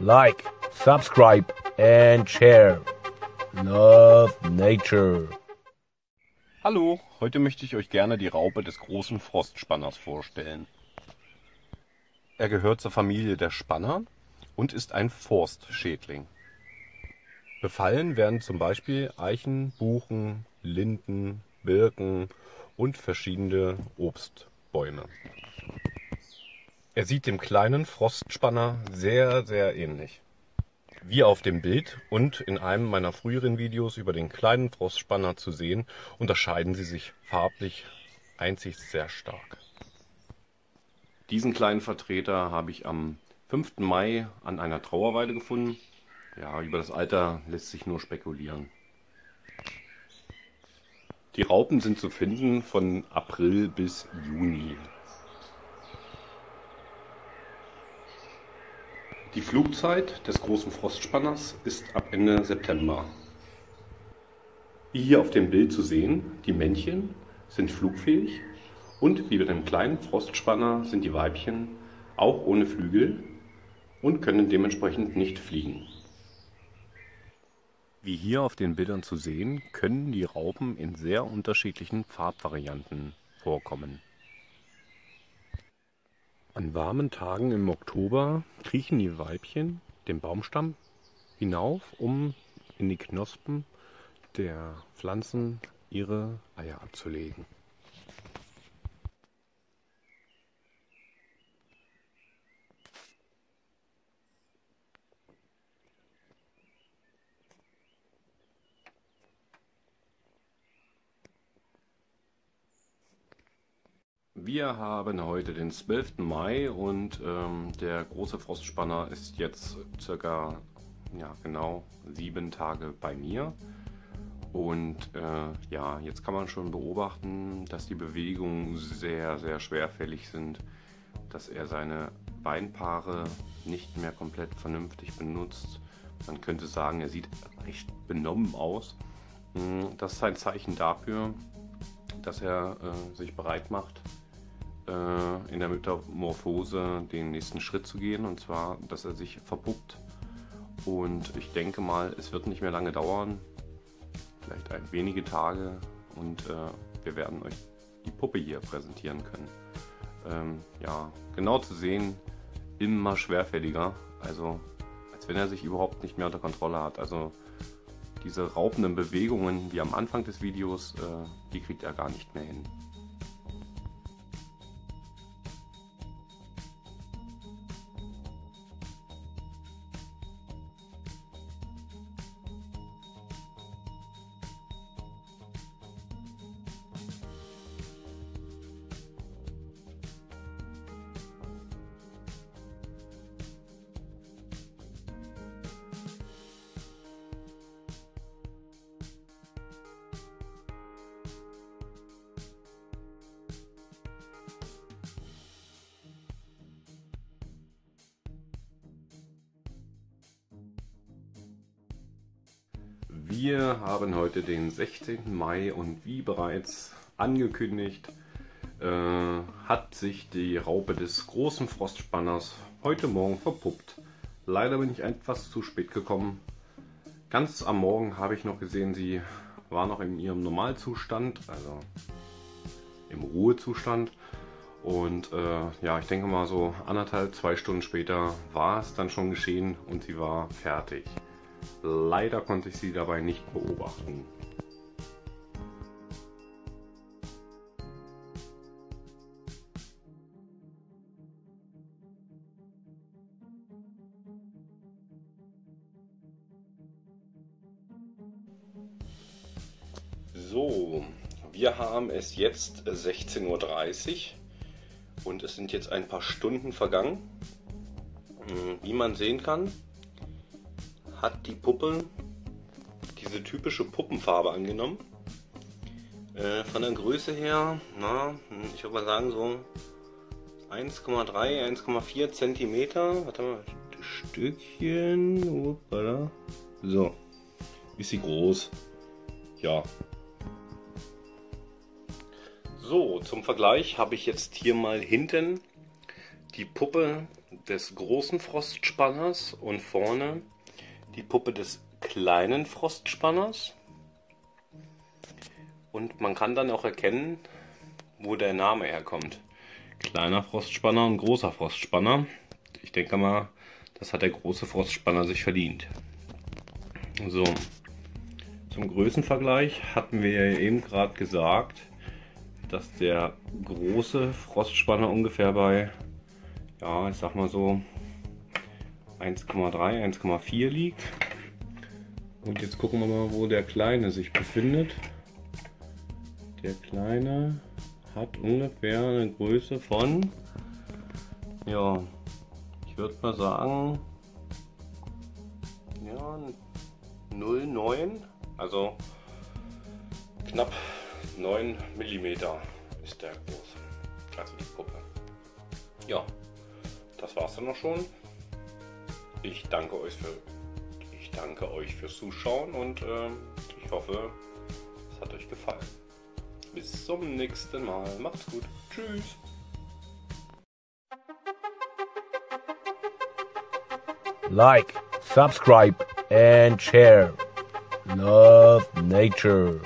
Like, subscribe and share. Love nature. Hallo, heute möchte ich euch gerne die Raupe des großen Frostspanners vorstellen. Er gehört zur Familie der Spanner und ist ein Forstschädling. Befallen werden zum Beispiel Eichen, Buchen, Linden, Birken und verschiedene Obstbäume. Er sieht dem kleinen Frostspanner sehr, sehr ähnlich. Wie auf dem Bild und in einem meiner früheren Videos über den kleinen Frostspanner zu sehen, unterscheiden sie sich farblich einzig sehr stark. Diesen kleinen Vertreter habe ich am 5. Mai an einer Trauerweide gefunden. Ja, über das Alter lässt sich nur spekulieren. Die Raupen sind zu finden von April bis Juni. Die Flugzeit des großen Frostspanners ist ab Ende September. Wie hier auf dem Bild zu sehen, die Männchen sind flugfähig und wie bei dem kleinen Frostspanner sind die Weibchen auch ohne Flügel und können dementsprechend nicht fliegen. Wie hier auf den Bildern zu sehen, können die Raupen in sehr unterschiedlichen Farbvarianten vorkommen. An warmen Tagen im Oktober kriechen die Weibchen den Baumstamm hinauf, um in die Knospen der Pflanzen ihre Eier abzulegen. Wir haben heute den 12. Mai und ähm, der große Frostspanner ist jetzt circa ja, genau sieben Tage bei mir. Und äh, ja, jetzt kann man schon beobachten, dass die Bewegungen sehr, sehr schwerfällig sind, dass er seine Beinpaare nicht mehr komplett vernünftig benutzt. Man könnte sagen, er sieht recht benommen aus. Hm, das ist ein Zeichen dafür, dass er äh, sich bereit macht, äh, in der Metamorphose den nächsten Schritt zu gehen, und zwar, dass er sich verpuppt. Und ich denke mal, es wird nicht mehr lange dauern, vielleicht ein wenige Tage, und äh, wir werden euch die Puppe hier präsentieren können. Ähm, ja, genau zu sehen, immer schwerfälliger, also als wenn er sich überhaupt nicht mehr unter Kontrolle hat. Also diese raubenden Bewegungen wie am Anfang des Videos, äh, die kriegt er gar nicht mehr hin. Wir haben heute den 16. Mai und wie bereits angekündigt, äh, hat sich die Raupe des großen Frostspanners heute Morgen verpuppt. Leider bin ich etwas zu spät gekommen. Ganz am Morgen habe ich noch gesehen, sie war noch in ihrem Normalzustand, also im Ruhezustand. Und äh, ja, ich denke mal so anderthalb, zwei Stunden später war es dann schon geschehen und sie war fertig. Leider konnte ich sie dabei nicht beobachten. So, wir haben es jetzt 16.30 Uhr und es sind jetzt ein paar Stunden vergangen. Hm, wie man sehen kann, hat die Puppe diese typische Puppenfarbe angenommen. Äh, von der Größe her, na, ich würde mal sagen so 1,3, 1,4 Zentimeter. Warte mal, Stückchen. Hoppala. So, ist sie groß. Ja. So, zum Vergleich habe ich jetzt hier mal hinten die Puppe des großen Frostspanners und vorne die Puppe des kleinen Frostspanners. Und man kann dann auch erkennen, wo der Name herkommt. Kleiner Frostspanner und großer Frostspanner. Ich denke mal, das hat der große Frostspanner sich verdient. So, zum Größenvergleich hatten wir eben gerade gesagt, dass der große Frostspanner ungefähr bei, ja, ich sag mal so 1,3, 1,4 liegt. Und jetzt gucken wir mal, wo der kleine sich befindet. Der kleine hat ungefähr eine Größe von, ja, ich würde mal sagen, ja, 0,9, also knapp 9 mm ist der groß, also die Puppe. Ja, das war's dann noch schon. Ich danke euch für, ich danke euch fürs Zuschauen und äh, ich hoffe, es hat euch gefallen. Bis zum nächsten Mal. Macht's gut. Tschüss. Like, subscribe, and share. Love nature.